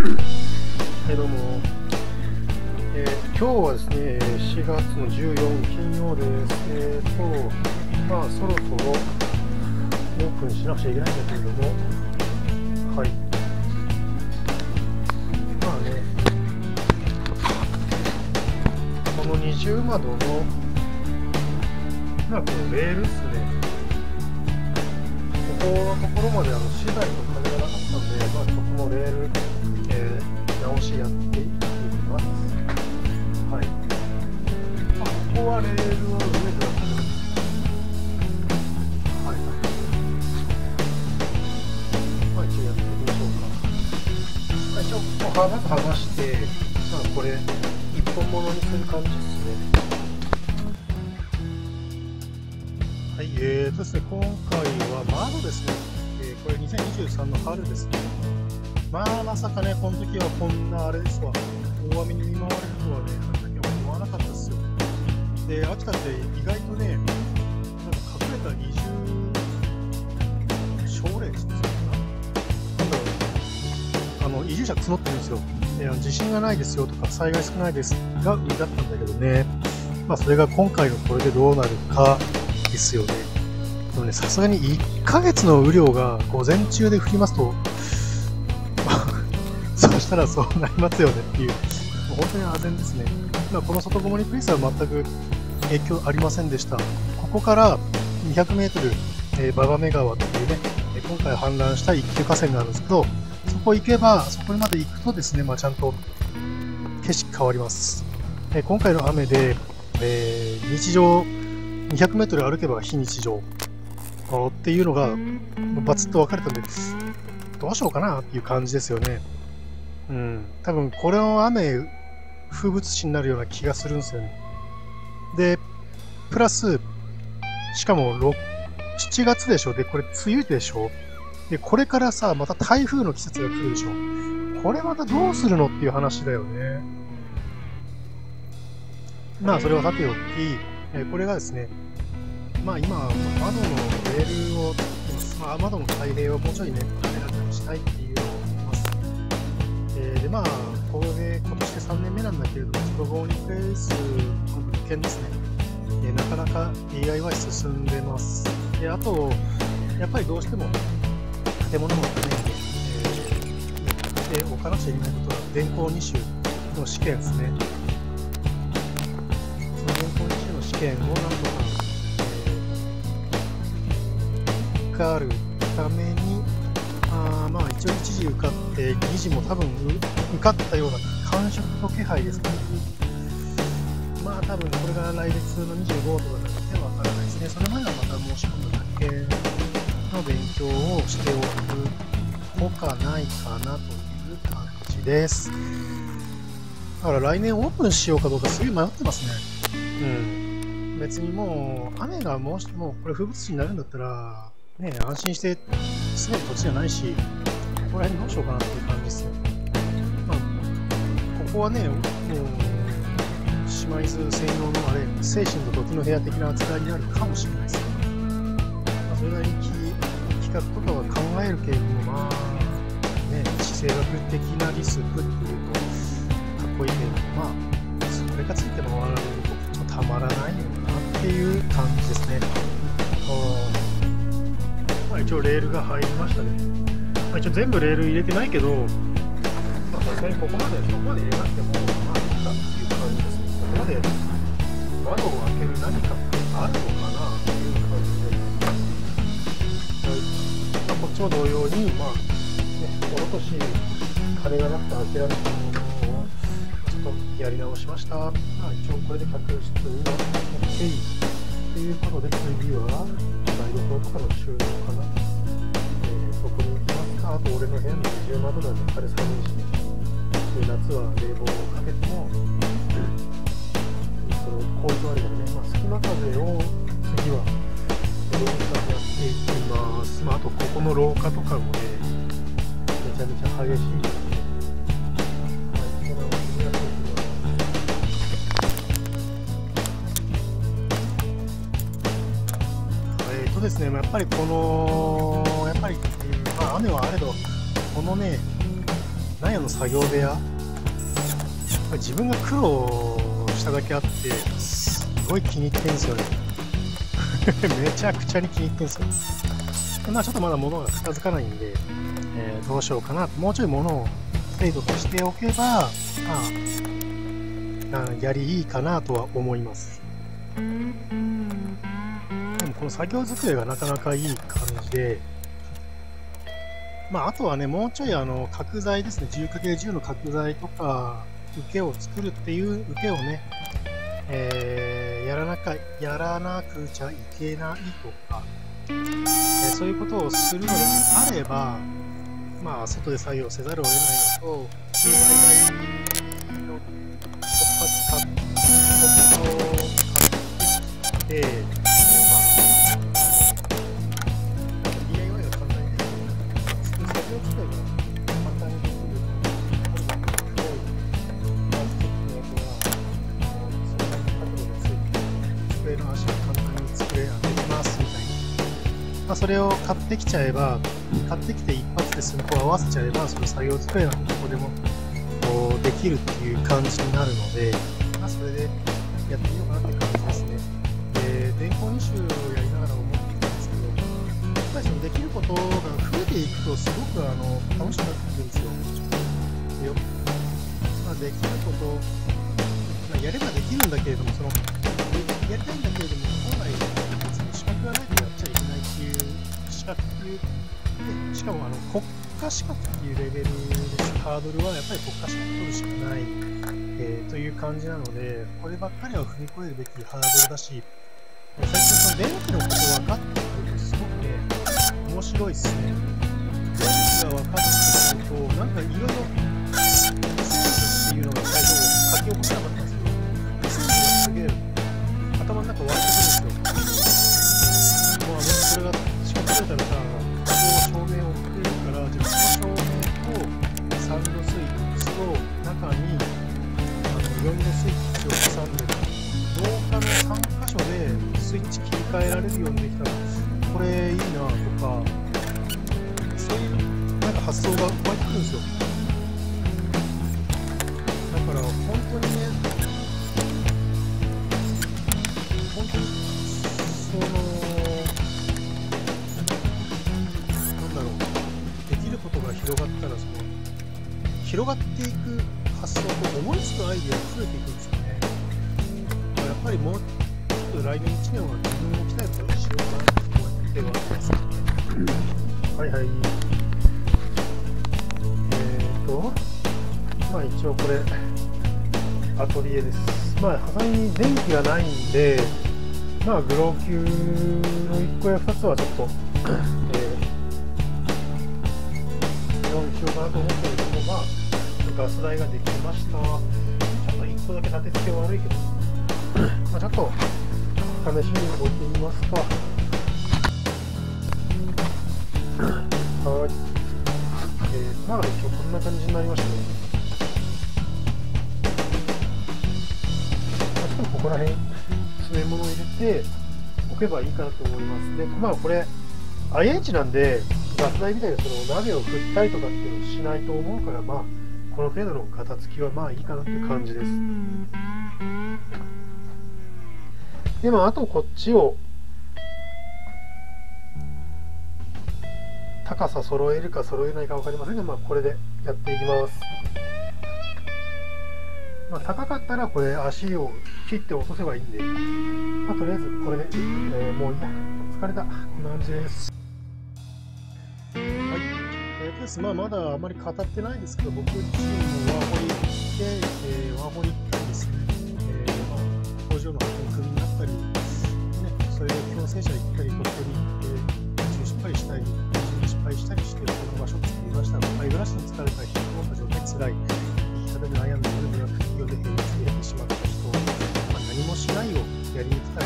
はいどうも、えー今日はですね4月の14金曜です。えーとまあそろそろオープンしなくちゃいけないんだけれども。はい。まあねこの二重窓のまあこのレールっすね。ここのところまであの資材と金がなかったんで、まあ、そこのレール、えー直しやっていきます。はい。まあ、ここはレールを上でやってる。はい。まあ、一応やってみましょうか。まあ、一応、ここはまず剥がして、まあ、これ、一本物にする感じですね。はい、えーとですね、今回は窓ですね。えーこれ2023の春ですね。まあ、まさかね、この時はこんなあれですわ。大雨に見舞われるとはね、あの時は思わなかったですよ。で、秋田って意外とね、なんか隠れた移住奨励地っていうのかな。んだろう。あの、移住者募ってるんですよ。であの地震がないですよとか、災害少ないですが売りだったんだけどね。まあ、それが今回のこれでどうなるかですよね。でもね、さすがに1ヶ月の雨量が午前中で降りますと、したらそうなりますよねっていう、もう本当に唖然ですね。まあ、この外こもりプレイスは全く影響ありませんでした。ここから200メートル、えー馬場目川っていうね、えー今回氾濫した一級河川があるんですけど、そこ行けば、そこまで行くとですね、まあ、ちゃんと景色変わります。えー今回の雨で、えー日常200メートル歩けば非日常あーっていうのがバツッと分かれたんで、どうしようかなっていう感じですよね。うん。多分これの雨、風物詩になるような気がするんですよね。で、プラス、しかも7月でしょ？で、これ梅雨でしょ？で、これからさ、また台風の季節が来るでしょ？これまたどうするのっていう話だよね。まあ、それはさておき、えこれがですね、まあ今、窓のレールを、まあ、窓の開閉をもうちょいね、滑らかにしたいっていうまあ、これで今年で3年目なんだけれども、ストゴーニプレイスの物件ですね。えなかなか DIY 進んでます。で、あと、やっぱりどうしても建物のために、えー、で置かなくちゃいけないことは、電光二種の試験ですね。その電光二種の試験をなんとか、えー受かるために、あーまあ一応一時受かって、二次も多分う受かったような感触と気配ですから、まあ多分これが来月の25とかなのでわからないですね。それまではまた申し込むだけの勉強をしておくほかないかなという感じです。だから来年オープンしようかどうかすげえ迷ってますね。うん。別にもう、雨がもしもこれ風物詩になるんだったら、ね、安心して住める土地じゃないし、ここら辺どうしようかなっていう感じですよ。まあ、ここはね、もう、島津専用のあれ、精神と時の部屋的な扱いになるかもしれないですけど、ま、それなりに企画とかは考えるけれども、まあ、ね、地政学的なリスクっていうと、かっこいいけれども、まあ、それがついて回られると、ちょっとたまらないよなっていう感じですね。一応レールが入りましたね。まあ、一応全部レール入れてないけど、まあ、さすがにここまで、そこまで入れなくても、まあ、いいかっていう感じですね。ここまで窓を開ける何かあるのかなっていう感じで。はいまあ、こっちも同様に、まあ、ね、この年、金がなくて諦めたものを、ちょっとやり直しました。まあ、一応これで客室が OK。ということで、次は台所とかの収納かな。えーそこに行きますか？あと、俺の部屋の二重窓なんで、彼寒いし、で夏は冷房をかけても、そのこういうとあるからね、まあ、隙間風を次は廊下でやっていきます。まあ、あと、ここの廊下とかもね、めちゃめちゃ激しいで、はい、えーとですね、やっぱりこの、やっぱり、まあ、雨はあれど、このね、納屋の作業部屋自分が苦労しただけあってすごい気に入ってんですよね。めちゃくちゃに気に入ってんですよ。でまあちょっとまだ物が片付かないんで、えー、どうしようかな。もうちょい物を程度としておけばまあやりいいかなとは思います。この作業机がなかなかいい感じでまあ、あとはね、もうちょいあの角材ですね、10×10 の角材とか、受けを作るっていう受けをね、えー、やらなかやらなくちゃいけないとか、えー、そういうことをするのであれば、まあ、外で作業せざるを得ないのと、ますみたいな、まあ、それを買ってきちゃえば、買ってきて一発でスマホを合わせちゃえば、その作業机なんてどこでもこうできるっていう感じになるので、まあ、それでやってみようかなって感じですね。で、電光二種をやりながら思っていたんですけど、やっぱりそのできることが増えていくと、すごくあの楽しくなってくるんですよ。よまあ、できること、まあ、やればできるんだけれども、そのやりたいんだけれども、本来、資格がないとやっちゃいけないっていう資格っていうでしかもあの国家資格っていうレベルでハードルはやっぱり国家資格取るしかない、えー、という感じなのでこればっかりは踏み越えるべきハードルだし最近その電気のこと分かってくるとすごくね面白いっすね電気が分かってくるとなんかいろいろセンスっていうのが最初書き起こせなかったえられるようにできたら、これいいなとか、そういうなんか発想が湧いてくるんですよ。だから本当にね、本当にそのなんだろうできることが広がったらその広がっていく発想と思いつくアイデアが増えていくんですよねやっぱりもうちょっと来年1年ははますはいはいえーとまあ一応これアトリエですまあハサミに電気がないんでまあグロー級の1個や2つはちょっと、えーしようかなと思ったけども、まあ、ガス台ができました。ちょっと1個だけ立て付け悪いけど、まあ、ちょっと試しに置いてみますか。はい。えー、まあ一応こんな感じになりましたね。まあ、ちょっとここら辺、詰め物を入れておけばいいかなと思います。で、まあこれ、IH なんで、ガス台みたいなその鍋を振ったりとかっていうのをしないと思うからまあこの程度の片付きはまあいいかなって感じですでもあとこっちを高さ揃えるか揃えないか分かりませんがまあこれでやっていきます。まあ、高かったらこれ足を切って落とせばいいんで、まあ、とりあえずこれで、えー、もういいや。疲れたこんな感じです。はい。えーです。まあ、まだあまり語ってないですけど、僕自身もワーホリ行って、えー、ワーホリ行ったりですね、それで共生者行ったり、鳥取行って途中、失敗したり、途中失敗したりして、この場所を作りました。バイ暮らしに疲れた人、この状態つらい、生き方で悩んでいるのが企業で平熱にやってしまった人、まあ、何もしないをやりに来た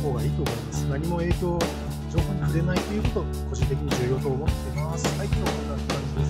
方がいいと思います。何も影響情報に触れないということを個人的に重要と思っています。はい、今日こんな感じ。